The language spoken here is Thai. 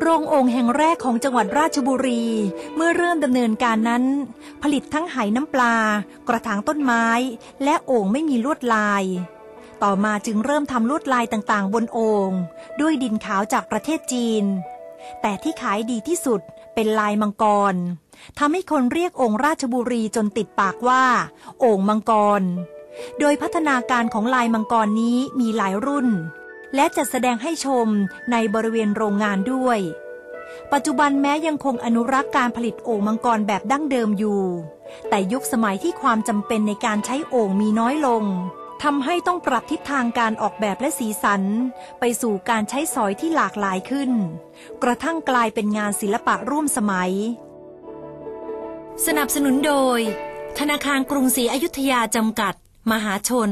โรงองค์แห่งแรกของจังหวัดราชบุรี เมื่อเริ่มดำเนินการนั้น ผลิตทั้งไหน้ำปลา กระถางต้นไม้ และโอ่งไม่มีลวดลาย ต่อมาจึงเริ่มทำลวดลายต่างๆ บนโอ่งด้วยดินขาวจากประเทศจีน แต่ที่ขายดีที่สุดเป็นลายมังกรทำให้คนเรียกโอ่งราชบุรีจนติดปากว่า โอ่งมังกร โดยพัฒนาการของลายมังกรนี้มีหลายรุ่น และจะแสดงให้ชมในบริเวณโรงงานด้วย ปัจจุบันแม้ยังคงอนุรักษ์การผลิตโอ่งมังกรแบบดั้งเดิมอยู่ แต่ยุคสมัยที่ความจำเป็นในการใช้โอ่งมีน้อยลงทำให้ต้องปรับทิศทางการออกแบบและสีสัน ไปสู่การใช้สอยที่หลากหลายขึ้น กระทั่งกลายเป็นงานศิลปะร่วมสมัย สนับสนุนโดย ธนาคารกรุงศรีอยุธยาจำกัด มหาชน